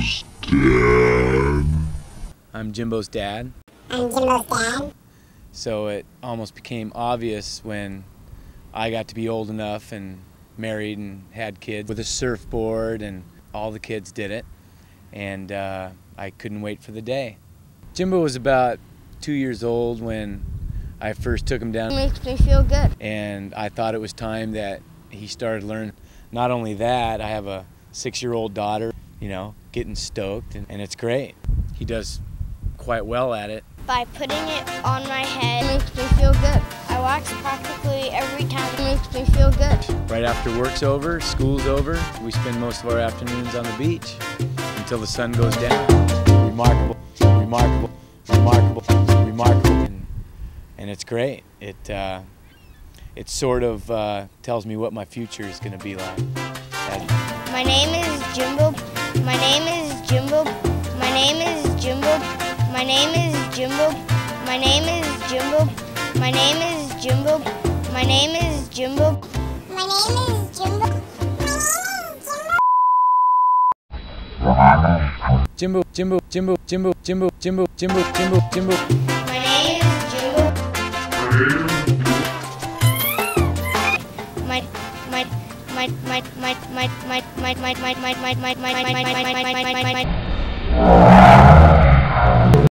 Jimbo's dad. I'm Jimbo's dad. I'm Jimbo's dad. So it almost became obvious when I got to be old enough and married and had kids with a surfboard, and all the kids did it. And uh, I couldn't wait for the day. Jimbo was about two years old when I first took him down. It makes me feel good. And I thought it was time that he started learning. Not only that, I have a six year old daughter, you know, getting stoked, and, and it's great. He does quite well at it. By putting it on my head, it makes me feel good. I watch practically every time. It makes me feel good. Right after work's over, school's over, we spend most of our afternoons on the beach until the sun goes down. Remarkable, remarkable, remarkable, remarkable, and, and it's great. It uh, it sort of uh, tells me what my future is going to be like. My name is Jimbo. My name is Jimbo. My name is Jimbo. My name is Jimbo. My name is Jimbo. My name is Jimbo. My name is Jimbo. My name is Jimbo. Jimbo, Jimbo, Jimbo, Jimbo, Jimbo, Jimbo, Jimbo, Jimbo, Jimbo. My, my, my, my, my, my, my, my, my, my, my, my, my, my, my, my. might might